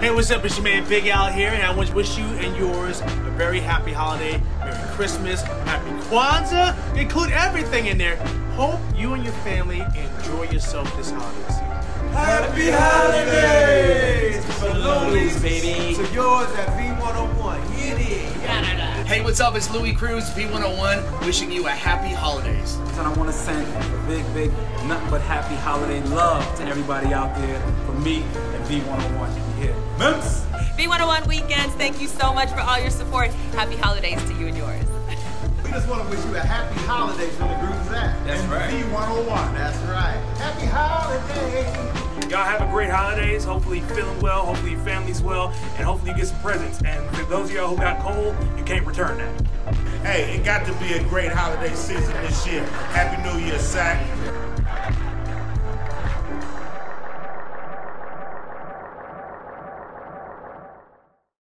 Hey, what's up? It's your man Big Al here, and I want to wish you and yours a very happy holiday. Merry Christmas, Happy Kwanzaa, include everything in there. Hope you and your family enjoy yourself this holiday season. Happy holidays! From Louis, baby. To yours at V101. Here it is. Hey, what's up? It's Louis Cruz, V101, wishing you a happy holidays. Big, big, nothing but happy holiday love to everybody out there from me and V101. You hear? Memphis! V101 Weekends, thank you so much for all your support. Happy holidays to you and yours. We just want to wish you a happy holidays from the group Zapp. That's and right. V101. That's right. Happy holidays. Y'all have a great holidays. Hopefully you're feeling well. Hopefully your family's well. And hopefully you get some presents. And for those of y'all who got cold, you can't return that. Hey, it got to be a great holiday season this year. Happy New Year, Sac.